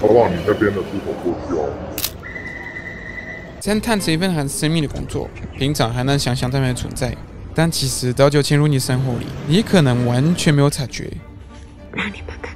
好不好？你那边的出口过去哦。侦探是一份很神秘的工作，平常还能想象他们的存在，但其实早就潜入你生活里，你可能完全没有察觉。让你们看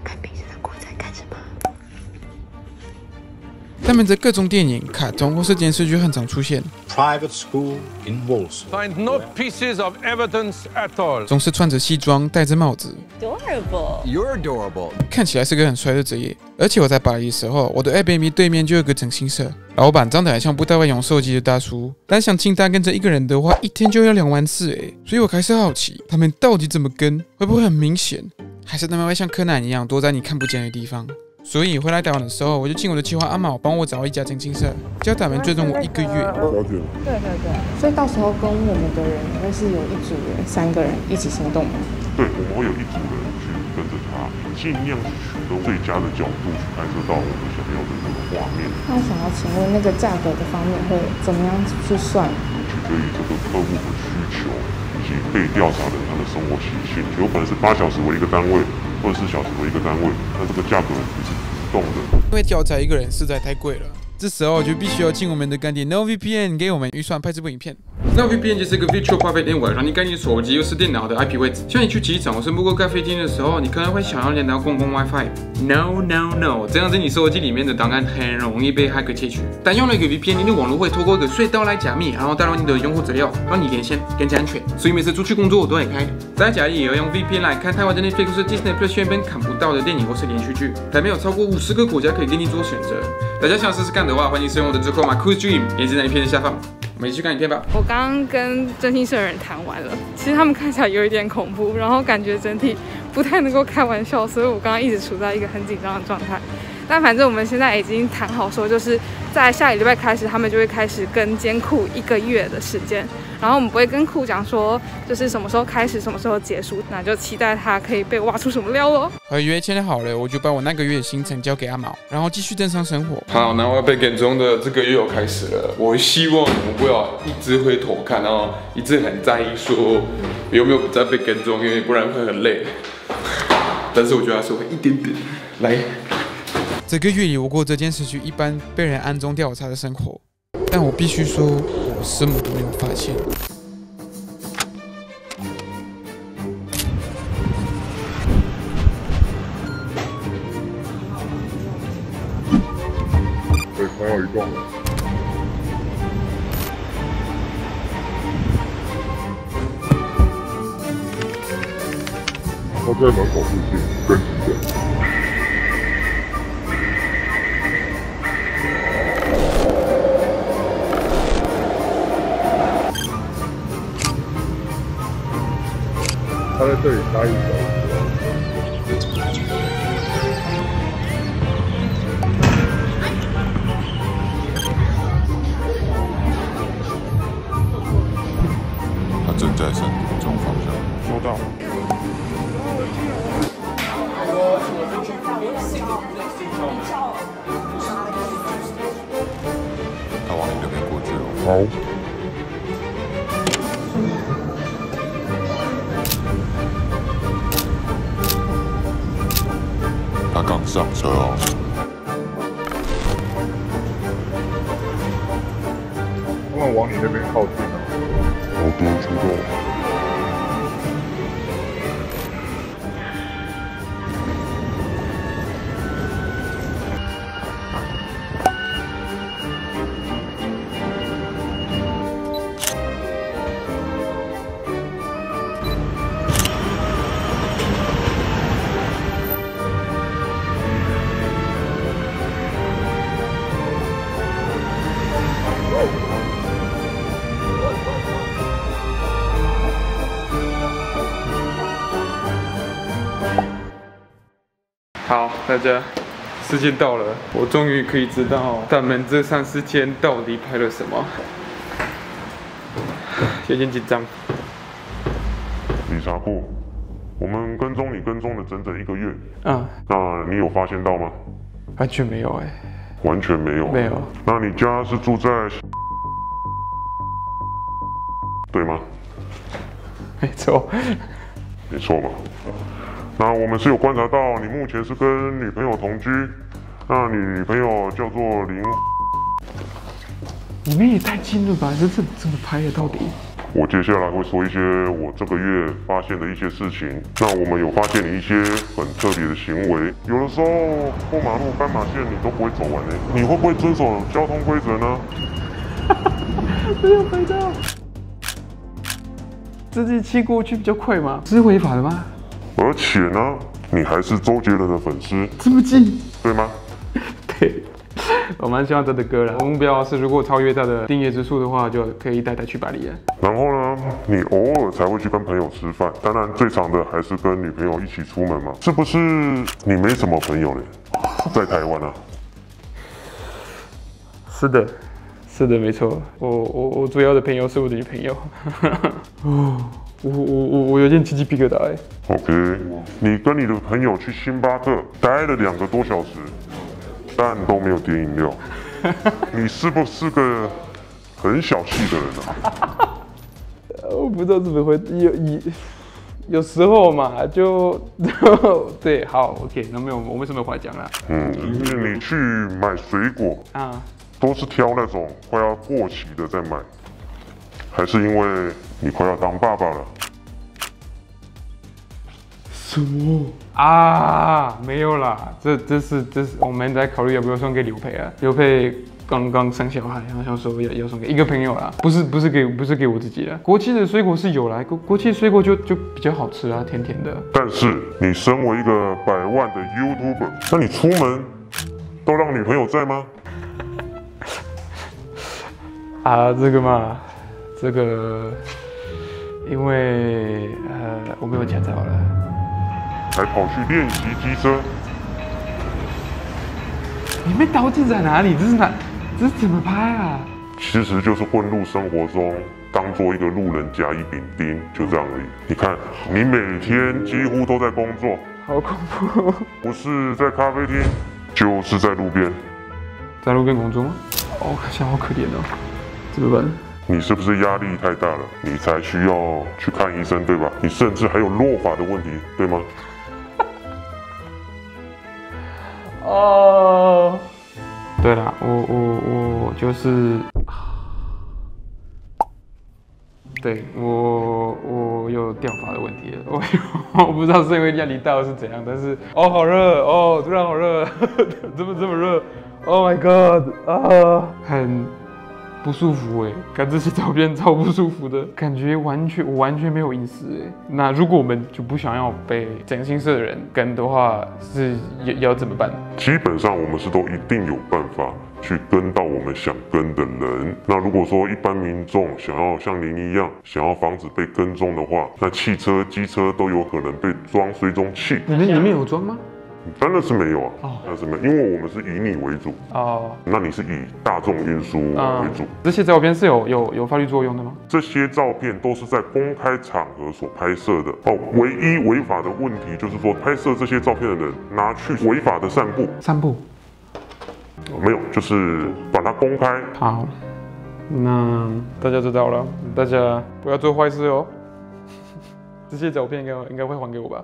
他们在各种电影、卡通或是电视剧很常出现，private school in Warsaw. Find no pieces of evidence at all. 总是穿着西装、戴着帽子，Adorable。You're adorable. 看起来是个很帅的职业。而且我在巴黎的时候，我的 Airbnb 对面就有个整形社，老板长得还像不太会用手机的大叔，但想清单跟着一个人的话，一天就要两万次诶。所以我开始好奇，他们到底怎么跟？会不会很明显？还是他们会像柯南一样躲在你看不见的地方？所以回来台湾的时候，我就请我的计划阿毛帮我找一家整形社，叫他们追踪我一个月。了解了。对对对，所以到时候跟我们的人会是有一组人，三个人一起行动吗？对，我们会有一组人去跟着他，尽量去取得最佳的角度去拍摄到我们想要的那个画面，那我想要请问，那个价格的方面会怎么样去算？取决于这个客户的需求以及被调查的人他的生活习性，有可能是八小时为一个单位，二十四小时为一个单位，那这个价格是浮动的。因为教材一个人实在太贵了，这时候就必须要请我们的干爹 NoVPN 给我们预算拍这部影片。那 VPN 就是个 Virtual Private Network，让你跟你手机或是电脑的 IP 位置。像你去机场或是路过咖啡厅的时候，你可能会想要连到公共 WiFi。No No No，这样子你手机里面的档案很容易被黑客窃取。但用了一个 VPN，你的网络会透过一个隧道来加密，然后带入你的用户资料，让你连线更加安全。所以每次出去工作我都很开。在家里也要用 VPN 来看台湾的 Netflix 或 Disney Plus 原本看不到的电影或是连续剧。台面有超过五十个国家可以给你做选择。大家想试试看的话，欢迎使用我的折扣码 Cool Dream，链接在影片的下方。我们去看影片吧。我刚刚跟征信社的人谈完了，其实他们看起来有一点恐怖，然后感觉整体不太能够开玩笑，所以我刚刚一直处在一个很紧张的状态。但反正我们现在已经谈好说，就是在下个礼拜开始，他们就会开始跟监库一个月的时间，然后我们不会跟库讲说就是什么时候开始，什么时候结束，那就期待他可以被挖出什么料喽。合约签好了，我就把我那个月的行程交给阿毛，然后继续正常生活。好，那我要被跟踪的这个月又开始了。我希望你们不要一直回头看，然后一直很在意说有没有在被跟踪，因为不然会很累。但是我觉得还是会一点点来。这个月里，我过这件事情一般被人暗中调查的生活，但我必须说，我什么都没有发现。对，还有一栋。他在门口附近跟几个。这里待一小时。他正在山东中方向。收到。他往你那边过去了。好。上车哦。他们往你那边靠近了。好多出动。好，大家，时间到了，我终于可以知道他们这三四天到底拍了什么，有点紧张。理查库，我们跟踪你跟踪了整整一个月，啊，那你有发现到吗？完全没有哎、完全没有。没有。那你家是住在，对吗？没错，没错嘛。那我们是有观察到你目前是跟女朋友同居，那你女朋友叫做林，你们也太近了吧？这这怎么拍的？到底？我接下来会说一些我这个月发现的一些事情。那我们有发现你一些很特别的行为，有的时候过马路斑马线你都不会走完呢，你会不会遵守交通规则呢？不要拍照。自己骑过去比较快吗？这是违法的吗？而且呢，你还是周杰伦的粉丝，这么近？对吗？对，我蛮喜欢他的歌了。我目标是，如果超越他的订阅之数的话，就可以带他去巴黎了。然后呢，你偶尔才会去跟朋友吃饭，当然最常的还是跟女朋友一起出门嘛。是不是你没什么朋友嘞？在台湾啊？是的，是的，没错。我我我主要的朋友是我的女朋友。哦，我我我我有点鸡皮疙瘩哎。OK，你跟你的朋友去星巴克待了两个多小时，但都没有点饮料，你是不是个很小气的人啊？我不知道怎么会有有有时候嘛，就对，好，OK，那没有，我没什么话讲了嗯，你去买水果啊。都是挑那种快要过期的再买，还是因为你快要当爸爸了？什么啊？没有啦，这这是这是我们在考虑要不要送给刘培啊。刘培刚刚生小孩，然后想说要要送给一个朋友啦，不是不是给不是给我自己的。国际的水果是有啦，国国际水果就就比较好吃啊，甜甜的。但是你身为一个百万的 YouTuber，那你出门都让女朋友在吗？啊，这个嘛，这个因为呃我没有驾照了。还跑去练习机车，你们导景在哪里？这是哪？这是怎么拍啊？其实就是混入生活中，当做一个路人甲乙丙丁，就这样而已。你看，你每天几乎都在工作，好恐怖！不是在咖啡厅，就是在路边。在路边工作吗？哦，现在好可怜哦，怎么办？你是不是压力太大了？你才需要去看医生，对吧？你甚至还有落发的问题，对吗？哦，对了，我我我就是，对我我有掉发的问题，我我不知道是因为压力大是怎样，但是哦好热哦，突然好热，怎么这么热？Oh my god 啊，很不舒服哎，看这些照片超不舒服的，感觉完全我完全没有隐私哎。那如果我们就不想要被整形社的人跟的话，是要要怎么办？基本上我们是都一定有办法去跟到我们想跟的人。那如果说一般民众想要像您一样，想要防止被跟踪的话，那汽车、机车都有可能被装追踪器。你们里面有装吗？当然是没有啊，哦那是没有，因为我们是以你为主，哦，那你是以大众运输为主。这些照片是有有有法律作用的吗？这些照片都是在公开场合所拍摄的哦。唯一违法的问题就是说，拍摄这些照片的人拿去违法的散步，散步。没有，就是把它公开。好，那大家知道了，大家不要做坏事哦。这些照片应该应该会还给我吧？